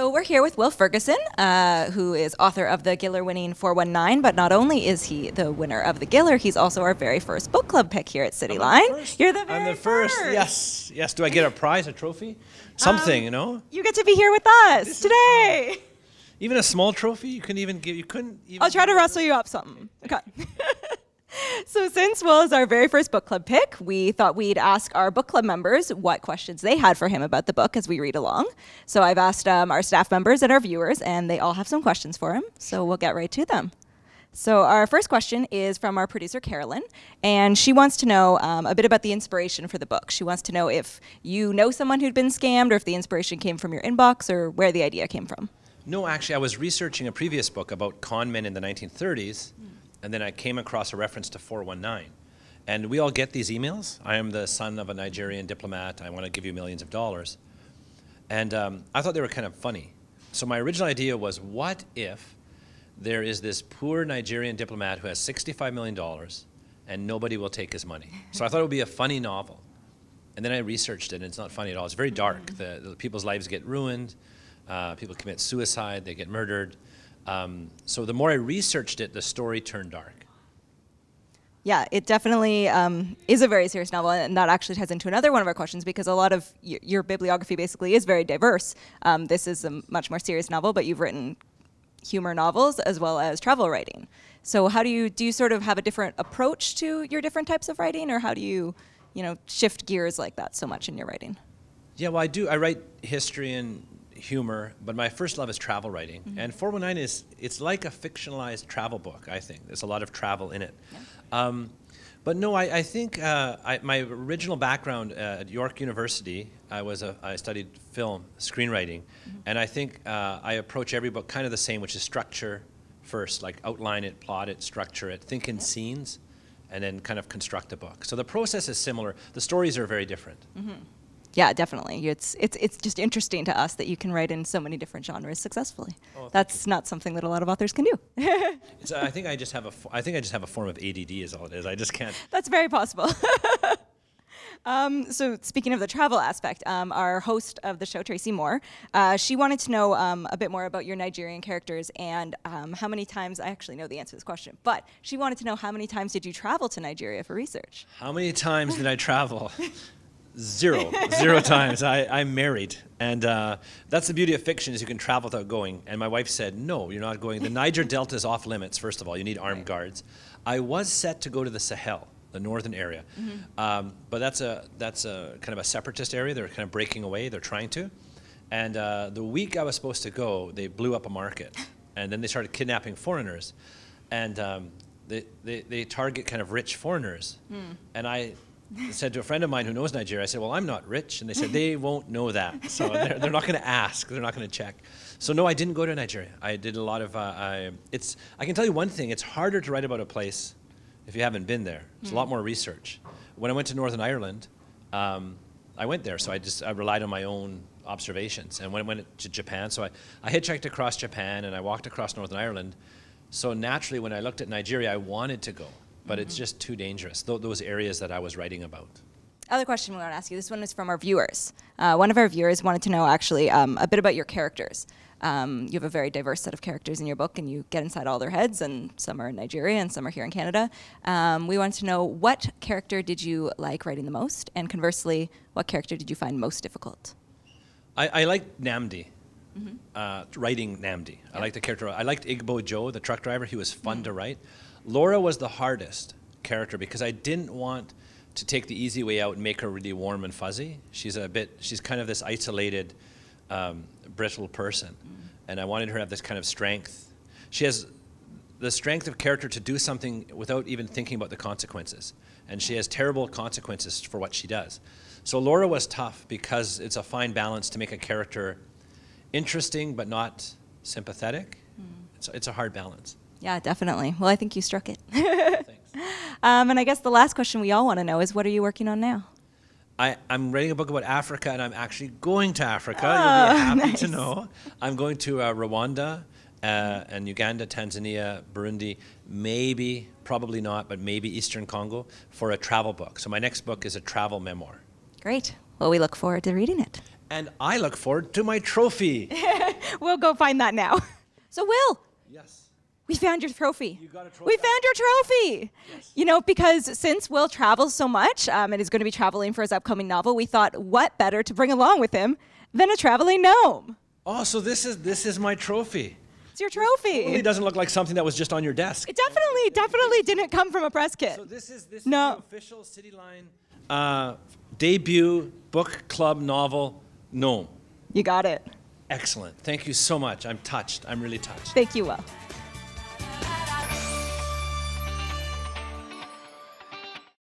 So we're here with Will Ferguson, uh, who is author of the Giller-winning 419. But not only is he the winner of the Giller, he's also our very first book club pick here at Cityline. You're the very I'm the first. Yes, yes. Do I get a prize, a trophy, something? you know, You get to be here with us today. even a small trophy. You couldn't even give. You couldn't. Even I'll try to rustle you up something. Okay. so since Will is our very first book club pick, we thought we'd ask our book club members what questions they had for him about the book as we read along. So I've asked um, our staff members and our viewers, and they all have some questions for him. So we'll get right to them. So our first question is from our producer Carolyn, and she wants to know um, a bit about the inspiration for the book. She wants to know if you know someone who'd been scammed, or if the inspiration came from your inbox, or where the idea came from. No, actually, I was researching a previous book about con men in the 1930s, and then I came across a reference to 419. And we all get these emails. I am the son of a Nigerian diplomat. I want to give you millions of dollars. And um, I thought they were kind of funny. So my original idea was, what if there is this poor Nigerian diplomat who has $65 million and nobody will take his money? So I thought it would be a funny novel. And then I researched it, and it's not funny at all. It's very dark. The, the people's lives get ruined. Uh, people commit suicide. They get murdered. Um, so the more I researched it, the story turned dark. Yeah, it definitely um, is a very serious novel, and that actually ties into another one of our questions because a lot of y- your bibliography basically is very diverse. Um, this is a much more serious novel, but you've written humor novels as well as travel writing. So, how do you do? You sort of have a different approach to your different types of writing, or how do you, you know, shift gears like that so much in your writing? Yeah, well, I do. I write history and humor, but my first love is travel writing. And 419 is it's like a fictionalized travel book. I think there's a lot of travel in it. Um, but no, I, I think uh, I, my original background uh, at York University, I was a, I studied film screenwriting, and I think uh, I approach every book kind of the same, which is structure first, like outline it, plot it, structure it, think in scenes, and then kind of construct a book. So the process is similar. The stories are very different. Yeah, definitely. It's it's it's just interesting to us that you can write in so many different genres successfully. That's not something that a lot of authors can do. It's, I think I just have a. I think I just have a form of ADD. Is all it is. I just can't. That's very possible. um, so, speaking of the travel aspect, um, our host of the show, Tracy Moore, uh, she wanted to know um, a bit more about your Nigerian characters and um, how many times. I actually know the answer to this question, but she wanted to know how many times did you travel to Nigeria for research? How many times did I travel? Zero, zero times. I, I'm married, and uh, that's the beauty of fiction is you can travel without going. And my wife said, "No, you're not going. The Niger Delta is off limits. First of all, you need armed guards." I was set to go to the Sahel, the northern area, um, but that's a that's a kind of a separatist area. They're kind of breaking away. They're trying to, and uh, the week I was supposed to go, they blew up a market, and then they started kidnapping foreigners, and um, they, they they target kind of rich foreigners, and I said to a friend of mine who knows Nigeria, I said, Well, I'm not rich. And they said, They won't know that. So they're, they're not going to ask. They're not going to check. So, no, I didn't go to Nigeria. I did a lot of, uh, I, it's, I can tell you one thing it's harder to write about a place if you haven't been there. It's a lot more research. When I went to Northern Ireland, um, I went there. So I just I relied on my own observations. And when I went to Japan, so I, I hitchhiked across Japan and I walked across Northern Ireland. So naturally, when I looked at Nigeria, I wanted to go, but it's just too dangerous. Th- those areas that I was writing about. Other question we want to ask you. This one is from our viewers. Uh, one of our viewers wanted to know actually um, a bit about your characters. Um, you have a very diverse set of characters in your book, and you get inside all their heads. And some are in Nigeria, and some are here in Canada. Um, we wanted to know what character did you like writing the most, and conversely, what character did you find most difficult? I, I liked Nnamdi, uh, writing Nnamdi. I liked the character. I liked Igbo Joe, the truck driver. He was fun to write. Laura was the hardest character because I didn't want to take the easy way out and make her really warm and fuzzy. She's a bit. She's kind of this isolated, um, brittle person, and I wanted her to have this kind of strength. She has the strength of character to do something without even thinking about the consequences. And she has terrible consequences for what she does. So Laura was tough because it's a fine balance to make a character interesting but not sympathetic. It's, it's a hard balance. Yeah, definitely. Well, I think you struck it. Thanks. um, and I guess the last question we all want to know is what are you working on now? I, I'm writing a book about Africa, and I'm actually going to Africa. Oh, You'll be happy nice. to know. I'm going to uh, Rwanda uh, and Uganda, Tanzania, Burundi, maybe, probably not, but maybe Eastern Congo for a travel book. So my next book is a travel memoir. Great. Well, we look forward to reading it. And I look forward to my trophy. we'll go find that now. So, Will, Yes. We found your trophy. You got a trophy. We found your trophy. You know, because since Will travels so much um, and is going to be traveling for his upcoming novel, we thought, what better to bring along with him than a traveling gnome? Oh, so this is this is my trophy. It's your trophy. It doesn't look like something that was just on your desk. It definitely, definitely didn't come from a press kit. So this is this No. is the official Cityline uh, debut book club novel, Gnome. You got it. Excellent. Thank you so much. I'm touched. I'm really touched. Thank you, Will.